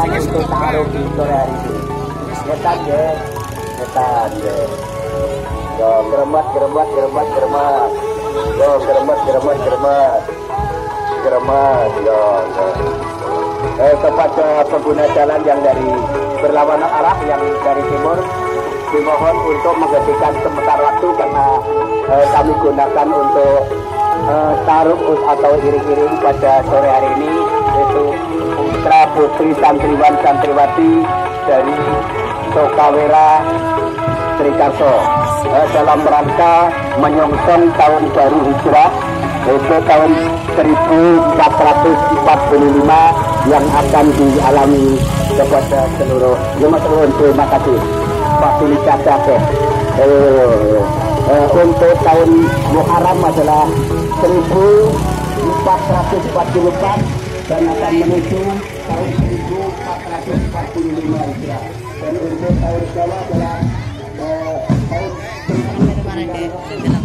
gunakan untuk taruh di sore hari ini. Ketan ya, ketan ya. Yo, geremat, geremat, geremat, geremat. Yo, geremat, geremat, geremat. Geremat, yo. Eh, kepada pengguna jalan yang dari berlawanan arah yang dari timur dimohon untuk menghentikan sementara waktu karena eh, kami gunakan untuk eh, taruh atau iring-iring pada sore hari ini putra putri santriwan santriwati dari Sokawera Trikarso eh, dalam rangka menyongsong tahun baru hijrah yaitu tahun 1445 yang akan dialami kepada seluruh jemaat seluruh terima kasih. Syakir eh, eh, untuk tahun Muharram adalah 1444 dan akan menuju tahun 1445 Hijriah. Dan untuk tahun Jawa adalah eh, tahun 1445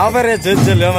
Sabar ya jejel ya